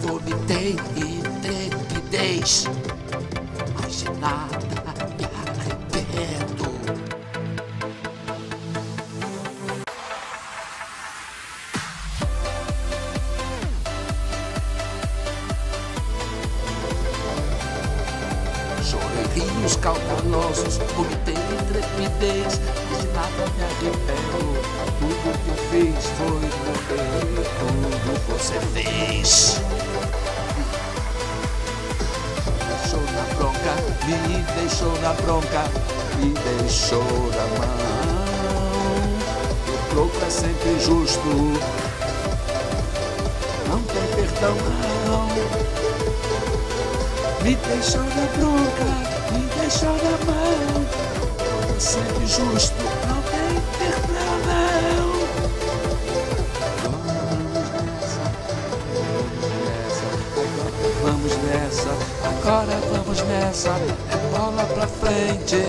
Vomitei e trepidez, mas de nada me arrependo. Chorei rios caudalosos, vomitei e trepidez, mas de nada me arrependo. Me deixou na bronca, me deixou na mão. O troco é sempre justo, não tem perdão não. Me deixou na bronca, me deixou na mão. Troco é sempre justo, não tem agora vamos nessa, bola pra frente.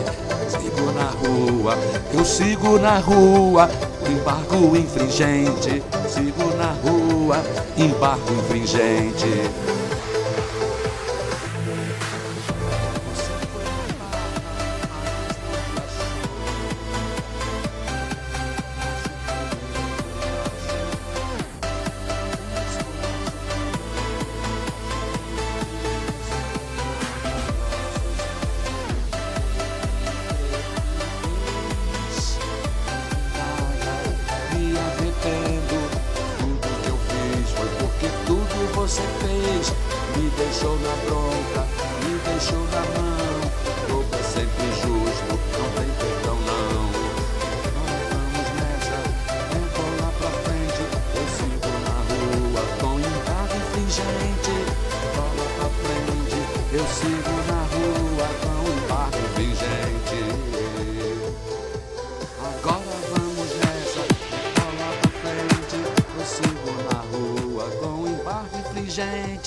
Sigo na rua, eu sigo na rua, embargo infringente. Sigo na rua, embargo infringente. Você fez. Me deixou na bronca, me deixou na mão. Roupa é sempre justo, não tem perdão não. Vamos nessa, é bola pra frente. Eu sigo na rua com embargo infringente. Bola pra frente, eu sigo ei.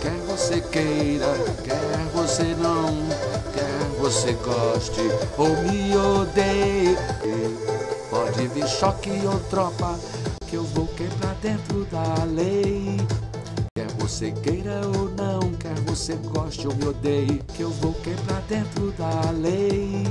Quer você queira, quer você não, quer você goste ou me odeie. Pode vir choque ou tropa, que eu vou quebrar dentro da lei. Quer você queira ou não, quer você goste ou me odeie, que eu vou quebrar dentro da lei.